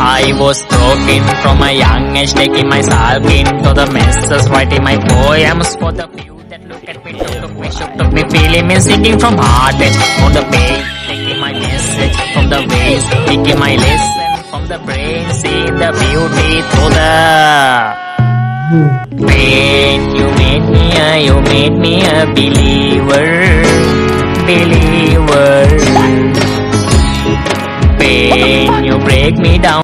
I was broken from a young age, taking myself into the messes, writing my poems for the few that look at me, took, took me, took me, feeling me, singing from heart edge on the page, taking my message from the waves, taking my lesson from the brain, seeing the beauty through the pain. You made me a, you made me a believer, believer. Pain, you break me down.